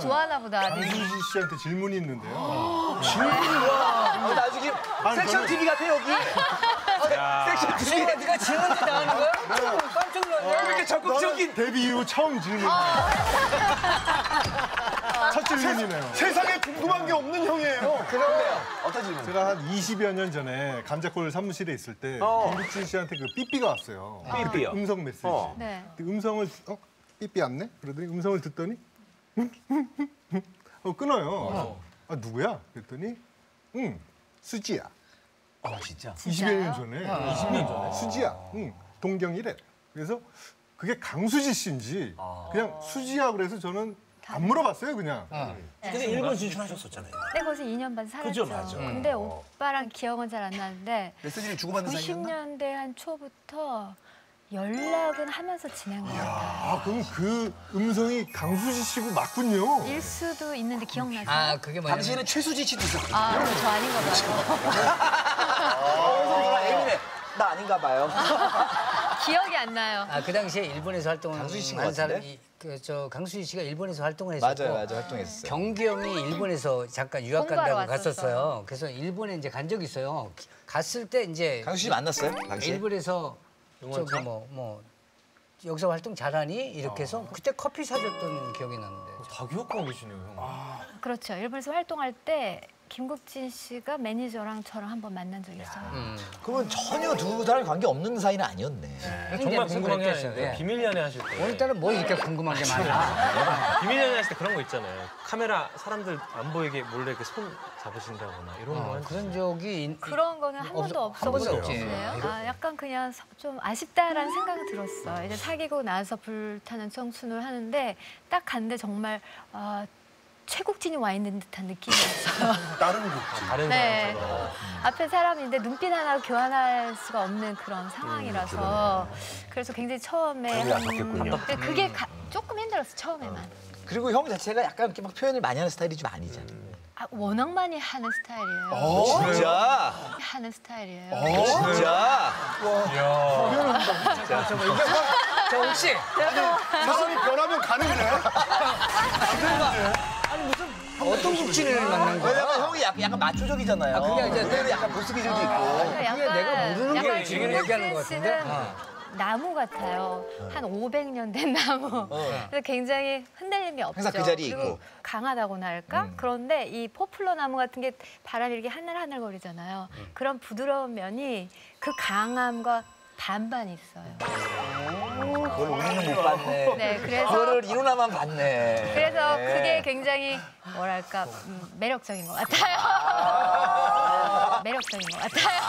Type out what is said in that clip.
좋아하나 보다. 네. 강수지 씨한테 질문이 있는데요. 어, 나중에 섹션 TV 같아 여기. 섹션 TV. 네가 질문지 나가는 거야? 깜짝 놀랐네. 왜 이렇게 적극적인 데뷔 이후 처음 질문. 첫 질문이네요. 세상에 궁금한 게 없는 형이에요. 그러네요. 어떤 질문? 제가 한 20여 년 전에 감자골 사무실에 있을 때 어. 김국진 씨한테 그 삐삐가 왔어요. 삐삐요? 음성 메시지. 어. 네. 음성을 어 삐삐 왔네? 그러더니 음성을 듣더니 어 끊어요. 아 누구야? 그랬더니 응 수지야. 어 진짜. 20여 년 전에 20년 전에 수지야. 응 동경이래. 그래서 그게 강수지 씨인지 그냥 수지야 그래서 저는 안 물어봤어요 그냥. 근데 일본 진출하셨었잖아요. 네, 거기서 2년 반 살았죠. 그죠, 맞아. 근데 오빠랑 기억은 잘 안 나는데 메시지를 주고받는 사이였나? 90년대 한 초부터 연락은 하면서 지낸 것 같아요. 아 그럼 그 음성이 강수지 씨고 맞군요. 일 수도 있는데 기억나세요? 아 그게 뭐냐면 당시에는 최수지 씨도 있었거든요. 아, 그럼 저 아닌가 봐요. 어, 누나 예민해. 나 아닌가 봐요. 기억이 안 나요. 아, 그 당시에 일본에서 활동을 강수지 것 같은데? 사람이 그저 강수지 씨가 일본에서 활동을 했었고 맞아요, 맞아요. 활동했어요. 경기 형이 일본에서 잠깐 유학 간다고. 갔었어요. 그래서 일본에 이제 간 적이 있어요. 갔을 때 이제 강수 씨 만났어요? 당시에? 일본에서 저기 뭐 뭐 여기서 활동 잘하니 이렇게 해서 그때 커피 사줬던 기억이 나는데. 다 기억하고 계시네요, 형. 그렇죠. 일본에서 활동할 때 김국진 씨가 매니저랑 저랑 한번 만난 적이 있어요. 음. 그러면 전혀 두 사람이 관계 없는 사이는 아니었네. 정말 무슨 궁금한 게 그랬겠어요. 예. 비밀 연애 하실 때 오늘따라 뭐 이렇게 궁금한 게 많아. 비밀 연애 하실 때 그런 거 있잖아요. 카메라 사람들 안 보이게 몰래 이렇게 손 잡으신다거나 이런 거 어, 그런 적이 있- 그런 거는 한 없- 번도 한 번도 없지. 없었거든요. 아, 약간 그냥 서- 좀 아쉽다라는 생각이 들었어. 이제 사귀고 나서 불타는 청춘을 하는데 딱 갔는데 정말 아, 최국진이 와 있는 듯한 느낌이었어요. 다른 곡. 다른 네. 사람처럼. 앞에 사람인데 눈빛 하나 교환할 수가 없는 그런 상황이라서 그래서 굉장히 처음에 그게 한- 아팠겠군요. 근데 그게 가- 조금 힘들었어 처음에만. 그리고 형 자체가 약간 이렇게 막 표현을 많이 하는 스타일이 좀 아니잖아. 아, 워낙 많이 하는 스타일이에요. 어, 진짜? 하는 스타일이에요. 진짜? 자 혹시 사람이 변하면 가는데. 어떤 국진을 만난 거야? 왜냐면 형이 약간, 약간 마초적이잖아요. 아, 그게 아니라 그래도 약간 보스 기질도 있고. 그러니까 약간, 내가 모르는 게 약간 지금 얘기하는 것 같은데? 씨는 어. 나무 같아요. 한 500년 된 나무. 그래서 굉장히 흔들림이 없죠. 항상 그 자리에 있고. 음. 강하다고나 할까? 그런데 이 포플러 나무 같은 게 바람이 이렇게 하늘하늘 거리잖아요. 음. 그런 부드러운 면이 그 강함과 반반 있어요. 그걸 우리는 못 봤네. 네, 그래서 그거를 이 누나만 봤네. 그래서 네. 그게 굉장히 뭐랄까 음, 매력적인 것 같아요. 매력적인 것 같아요.